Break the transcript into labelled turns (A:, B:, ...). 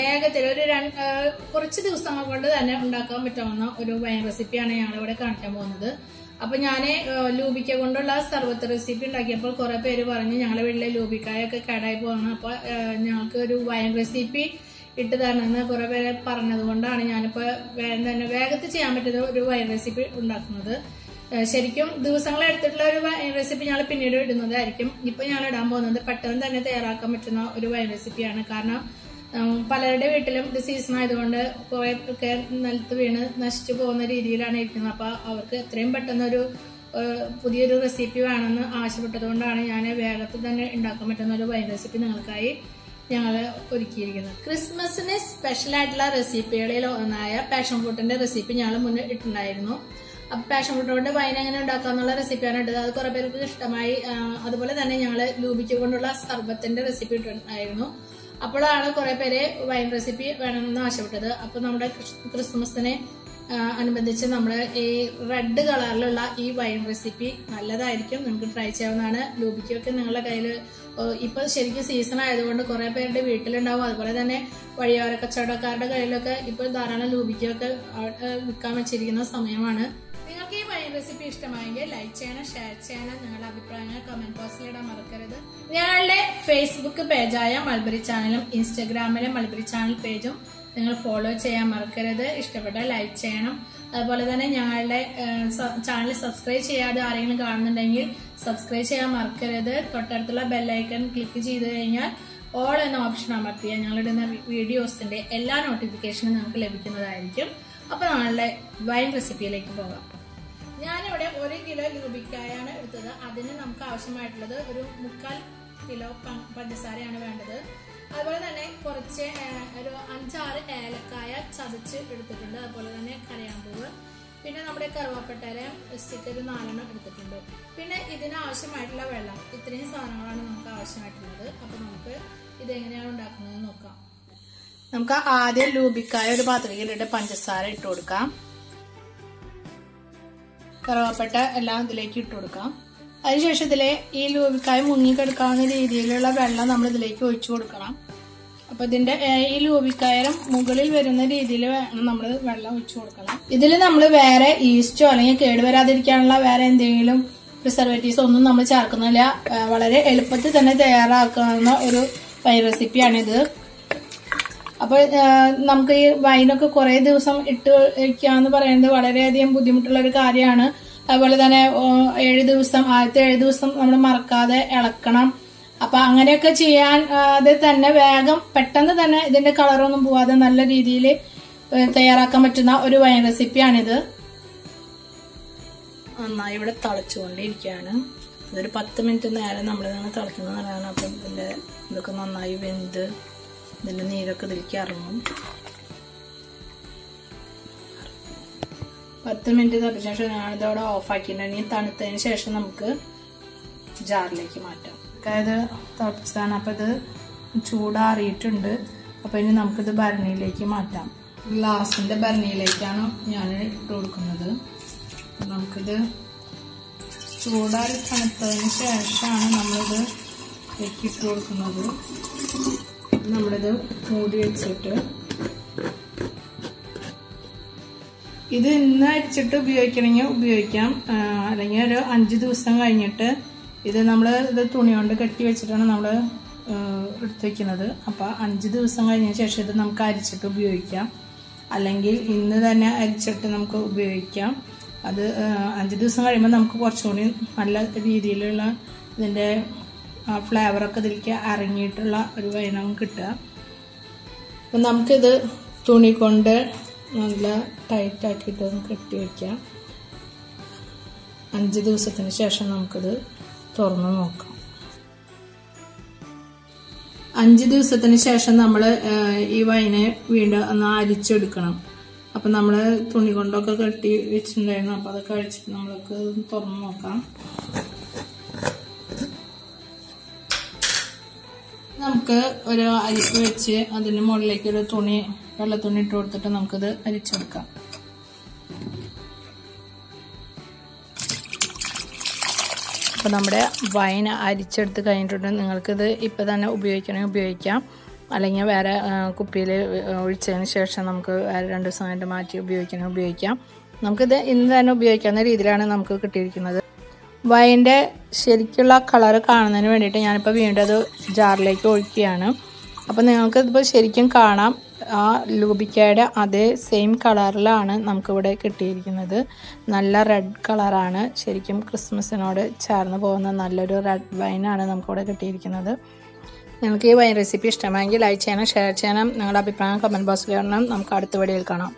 A: വേഗത്തിൽ ഒരു കുറച്ച് ദിവസങ്ങൾ കൊണ്ട് തന്നെ ഉണ്ടാക്കാൻ പറ്റാവുന്ന ഒരു വൈൻ റെസിപ്പിയാണ് ഞങ്ങൾ ഇവിടെ കാണിക്കാൻ പോകുന്നത്. അപ്പൊ ഞാൻ ലൂബിക്ക കൊണ്ടുള്ള സർവത്ത് റെസിപ്പി ഉണ്ടാക്കിയപ്പോൾ കുറെ പേര് പറഞ്ഞു ഞങ്ങളുടെ വീട്ടിലെ ലൂബിക്കായൊക്കെ കേടായി പോവാണ്. അപ്പൊ ഞങ്ങൾക്ക് ഒരു വൈൻ റെസിപ്പി ഇട്ട് തരണമെന്ന് കുറെ പേര് പറഞ്ഞത് കൊണ്ടാണ് ഞാനിപ്പോ തന്നെ വേഗത്തിൽ ചെയ്യാൻ പറ്റുന്ന ഒരു വൈൻ റെസിപ്പി ഉണ്ടാക്കുന്നത്. ശരിക്കും ദിവസങ്ങൾ എടുത്തിട്ടുള്ള ഒരു വൈൻ റെസിപ്പി ഞങ്ങൾ പിന്നീട് ഇടുന്നതായിരിക്കും. ഇപ്പൊ ഞാൻ ഇടാൻ പോകുന്നത് പെട്ടെന്ന് തന്നെ തയ്യാറാക്കാൻ പറ്റുന്ന ഒരു വൈൻ റെസിപ്പിയാണ് കാരണം പലരുടെ വീട്ടിലും ഇത് സീസൺ ആയതുകൊണ്ട് കുറെ ഒക്കെ നിലത്ത് വീണ് നശിച്ചു പോകുന്ന രീതിയിലാണ് ഇരിക്കുന്നത്. അപ്പൊ അവർക്ക് എത്രയും പെട്ടെന്ന് ഒരു പുതിയൊരു റെസിപ്പി വേണമെന്ന് ആവശ്യപ്പെട്ടതുകൊണ്ടാണ് ഞാൻ വേഗത്തിൽ തന്നെ ഉണ്ടാക്കാൻ പറ്റുന്ന ഒരു വൈൻ റെസിപ്പി നിങ്ങൾക്കായി ഞങ്ങൾ ഒരുക്കിയിരിക്കുന്നത്. ക്രിസ്മസിന് സ്പെഷ്യൽ ആയിട്ടുള്ള റെസിപ്പികളിൽ ഒന്നായ പാഷൻ ഫ്രൂട്ടിന്റെ റെസിപ്പി ഞങ്ങൾ മുന്നേ ഇട്ടുണ്ടായിരുന്നു അപ്പൊ പാഷൻ ഫ്രൂട്ട് കൊണ്ട് വൈൻ എങ്ങനെ ഉണ്ടാക്കാന്നുള്ള റെസിപ്പിയാണ് ഇട്ടത്. അത് കുറെ പേർക്ക് ഇഷ്ടമായി. അതുപോലെ തന്നെ ഞങ്ങൾ ലൂബിക്ക കൊണ്ടുള്ള സർബത്തിന്റെ റെസിപ്പി ഇട്ടിട്ടുണ്ടായിരുന്നു. അപ്പോഴാണ് കുറെ പേര് വൈൻ റെസിപ്പി വേണമെന്ന് ആവശ്യപ്പെട്ടത് അപ്പൊ നമ്മുടെ ക്രിസ്- ക്രിസ്മസിനെ അനുബന്ധിച്ച് നമ്മൾ ഈ റെഡ് കളറിലുള്ള ഈ വൈൻ റെസിപ്പി നല്ലതായിരിക്കും. നിങ്ങൾക്ക് ട്രൈ ചെയ്യാവുന്നതാണ്. ലൂബിക്കൊക്കെ നിങ്ങളുടെ കയ്യിൽ ഇപ്പൊ ശരിക്കും സീസൺ ആയതുകൊണ്ട് കുറെ പേരുടെ വീട്ടിലുണ്ടാവും. അതുപോലെ തന്നെ വഴിയോര കച്ചവടക്കാരുടെ കയ്യിലൊക്കെ ഇപ്പൊ ധാരാളം ലൂബിക്കൊക്കെ വിൽക്കാൻ വെച്ചിരിക്കുന്ന സമയമാണ്. റെസിപ്പി ഇഷ്ടമായെങ്കിൽ ലൈക്ക് ചെയ്യണം ഷെയർ ചെയ്യണം. നിങ്ങളുടെ അഭിപ്രായങ്ങൾ കമന്റ് ബോക്സിൽ ഇടാൻ മറക്കരുത്. ഞങ്ങളുടെ ഫേസ്ബുക്ക് പേജായ മൾബറി ചാനലും ഇൻസ്റ്റഗ്രാമിലെ മൾബറി ചാനൽ പേജും നിങ്ങൾ ഫോളോ ചെയ്യാൻ മറക്കരുത്. ഇഷ്ടപ്പെട്ട ലൈക്ക് ചെയ്യണം. അതുപോലെ തന്നെ ഞങ്ങളുടെ ചാനൽ സബ്സ്ക്രൈബ് ചെയ്യാതെ ആരെങ്കിലും കാണുന്നുണ്ടെങ്കിൽ സബ്സ്ക്രൈബ് ചെയ്യാൻ മറക്കരുത്. തൊട്ടടുത്തുള്ള ബെല്ലൈക്കൺ ക്ലിക്ക് ചെയ്ത് കഴിഞ്ഞാൽ ഓൾ എന്ന ഓപ്ഷൻ അമർത്തിയാൽ ഞങ്ങളിടുന്ന വീഡിയോസിന്റെ എല്ലാ നോട്ടിഫിക്കേഷനും നിങ്ങൾക്ക് ലഭിക്കുന്നതായിരിക്കും. അപ്പൊ നമ്മളുടെ വൈൻ റെസിപ്പിയിലേക്ക് പോകാം. ഞാനിവിടെ ഒരു കിലോ ലൂബിക്കായാണ് എടുത്തത്. അതിന് നമുക്ക് ആവശ്യമായിട്ടുള്ളത് ഒരു മുക്കാൽ കിലോ പഞ്ചസാരയാണ് വേണ്ടത്. അതുപോലെ തന്നെ കുറച്ച് ഒരു അഞ്ചാറ് ഏലക്കായ ചതച്ച് എടുത്തിട്ടുണ്ട്. അതുപോലെ തന്നെ കരയാമ്പൂവ് പിന്നെ നമ്മുടെ കറുവാപ്പട്ടര സ്റ്റിക്ക് ഒരു നാലെണ്ണം എടുത്തിട്ടുണ്ട്. പിന്നെ ഇതിന് ആവശ്യമായിട്ടുള്ള വെള്ളം. ഇത്രയും സാധനങ്ങളാണ് നമുക്ക് ആവശ്യമായിട്ടുള്ളത്. അപ്പൊ നമുക്ക് ഇതെങ്ങനെയാണ് ഉണ്ടാക്കുന്നത് നോക്കാം. നമുക്ക് ആദ്യം ലൂബിക്കായ ഒരു പാത്രത്തിലിട്ട് പഞ്ചസാര ഇട്ട് കൊടുക്കാം. കറുവാപ്പട്ട എല്ലാം ഇതിലേക്ക് ഇട്ട് കൊടുക്കാം. അതിനുശേഷം ഇതിലെ ഈ ലൂബിക്കായ മുങ്ങിക്കെടുക്കാവുന്ന രീതിയിലുള്ള വെള്ളം നമ്മൾ ഇതിലേക്ക് ഒഴിച്ചു കൊടുക്കണം. അപ്പൊ ഇതിന്റെ ഈ ലൂബിക്കായം മുകളിൽ വരുന്ന രീതിയിൽ വേണം നമ്മൾ വെള്ളം ഒഴിച്ചു കൊടുക്കണം. ഇതിൽ നമ്മൾ വേറെ ഈസ്റ്റോ അല്ലെങ്കിൽ കേടുവരാതിരിക്കാനുള്ള വേറെ എന്തെങ്കിലും പ്രിസർവേറ്റീവ്സ് ഒന്നും നമ്മൾ ചേർക്കുന്നില്ല. വളരെ എളുപ്പത്തിൽ തന്നെ തയ്യാറാക്കാവുന്ന ഒരു പൈ റെസിപ്പിയാണിത്. അപ്പൊ നമുക്ക് ഈ വൈനൊക്കെ കുറെ ദിവസം ഇട്ട് വയ്ക്കാന്ന് പറയുന്നത് വളരെയധികം ബുദ്ധിമുട്ടുള്ള ഒരു കാര്യമാണ്. അതുപോലെ തന്നെ ഏഴ് ദിവസം ആദ്യത്തെ ഏഴ് ദിവസം നമ്മൾ മറക്കാതെ ഇളക്കണം. അപ്പൊ അങ്ങനെയൊക്കെ ചെയ്യാൻ അത് തന്നെ വേഗം പെട്ടെന്ന് തന്നെ ഇതിന്റെ കളറൊന്നും പോവാതെ നല്ല രീതിയിൽ തയ്യാറാക്കാൻ പറ്റുന്ന ഒരു വൈൻ റെസിപ്പിയാണിത്. നന്നായി ഇവിടെ തളിച്ചുകൊണ്ടിരിക്കുകയാണ്. ഇതൊരു പത്ത് മിനിറ്റ് നേരം നമ്മൾ തളിക്കുന്നത് നല്ലതാണ് അപ്പം ഇതിന്റെ ഇതൊക്കെ നന്നായി വെന്ത് ഇതിന്റെ നീരൊക്കെ ഇതിലേക്ക് ഇറങ്ങും. പത്ത് മിനിറ്റ് തപ്പിച്ച ശേഷം ഞാനിതോടെ ഓഫാക്കിയിട്ടുണ്ടെങ്കിൽ തണുത്തതിന് ശേഷം നമുക്ക് ജാറിലേക്ക് മാറ്റാം. അതായത് തിളപ്പിച്ചതാണ് അപ്പം ഇത് ചൂടാറിയിട്ടുണ്ട്. അപ്പം ഇനി നമുക്കിത് ഭരണിയിലേക്ക് മാറ്റാം. ഗ്ലാസിന്റെ ഭരണിയിലേക്കാണ് ഞാൻ ഇട്ട് കൊടുക്കുന്നത്. നമുക്കിത് ചൂടാറി തണുത്തതിന് ശേഷമാണ് നമ്മളിത് ഇട്ട് കൊടുക്കുന്നത്. നമ്മളിത് മൂടി വെച്ചിട്ട്. ഇത് ഇന്ന് അരിച്ചിട്ട് ഉപയോഗിക്കണമെങ്കിൽ ഉപയോഗിക്കാം. അല്ലെങ്കിൽ ഒരു അഞ്ച് ദിവസം കഴിഞ്ഞിട്ട് ഇത് നമ്മൾ ഇത് തുണി കൊണ്ട് കെട്ടി വെച്ചിട്ടാണ് നമ്മൾ എടുത്തു വെക്കുന്നത്. അപ്പോൾ അഞ്ച് ദിവസം കഴിഞ്ഞ ശേഷം ഇത് നമുക്ക് അരിച്ചിട്ട് ഉപയോഗിക്കാം. അല്ലെങ്കിൽ ഇന്ന് തന്നെ അരിച്ചിട്ട് നമുക്ക് ഉപയോഗിക്കാം. അത് അഞ്ച് ദിവസം കഴിയുമ്പോൾ നമുക്ക് കുറച്ചുകൂടി നല്ല രീതിയിലുള്ള ഇതിന്റെ ഫ്ലേവറൊക്കെ ഇതിലേക്ക് അരങ്ങിയിട്ടുള്ള ഒരു വൈനവും കിട്ടുക. അപ്പം നമുക്കിത് തുണി കൊണ്ട് നല്ല ടൈറ്റ് ആക്കിയിട്ട് കെട്ടി വയ്ക്കാം അഞ്ച് ദിവസത്തിന് ശേഷം നമുക്കിത് തുറന്ന് നോക്കാം. അഞ്ച് ദിവസത്തിന് ശേഷം നമ്മൾ ഈ വൈനെ വീണ്ടും ഒന്ന് അരിച്ചെടുക്കണം. അപ്പൊ നമ്മൾ തുണി കൊണ്ടൊക്കെ കെട്ടി വെച്ചിട്ടുണ്ടായിരുന്നു. അപ്പൊ അതൊക്കെ അഴിച്ചിട്ട് നമ്മൾക്ക് തുറന്ന് നോക്കാം. നമുക്ക് ഒരു അരിപ്പ് വെച്ച് അതിന് മുകളിലേക്ക് ഒരു തുണി വെള്ള തുണി ഇട്ട് കൊടുത്തിട്ട് നമുക്കിത് അരിച്ചെടുക്കാം. അപ്പോൾ നമ്മുടെ വൈന അരിച്ചെടുത്ത് കഴിഞ്ഞിട്ടുണ്ട്. നിങ്ങൾക്കിത് ഇപ്പൊ തന്നെ ഉപയോഗിക്കണമെങ്കിൽ ഉപയോഗിക്കാം. അല്ലെങ്കിൽ വേറെ കുപ്പിയിൽ ഒഴിച്ചതിന് ശേഷം നമുക്ക് വേറെ രണ്ട് ദിവസമായിട്ട് മാറ്റി ഉപയോഗിക്കണമെങ്കിൽ ഉപയോഗിക്കാം. നമുക്കിത് ഇന്ന് തന്നെ ഉപയോഗിക്കാവുന്ന രീതിയിലാണ് നമുക്ക് കിട്ടിയിരിക്കുന്നത്. വൈന്റെ ശരിക്കുള്ള കളറ് കാണുന്നതിന് വേണ്ടിയിട്ട് ഞാനിപ്പോൾ വീണ്ടും അത് ജാറിലേക്ക് ഒഴിക്കുകയാണ്. അപ്പോൾ നിങ്ങൾക്ക് ഇതിപ്പോൾ ശരിക്കും കാണാം. ആ ലൂബിക്കയുടെ അതേ സെയിം കളറിലാണ് നമുക്കിവിടെ കിട്ടിയിരിക്കുന്നത്. നല്ല റെഡ് കളറാണ്. ശരിക്കും ക്രിസ്മസിനോട് ചേർന്ന് പോകുന്ന നല്ലൊരു റെഡ് വൈനാണ് നമുക്കിവിടെ കിട്ടിയിരിക്കുന്നത്. നിങ്ങൾക്ക് ഈ വൈൻ റെസിപ്പി ഇഷ്ടമായെങ്കിൽ ലൈക്ക് ചെയ്യണം ഷെയർ ചെയ്യണം. നിങ്ങളുടെ അഭിപ്രായം കമന്റ് ബോക്സിൽ ഇടണം. നമുക്ക് അടുത്ത വീഡിയോയിൽ കാണാം.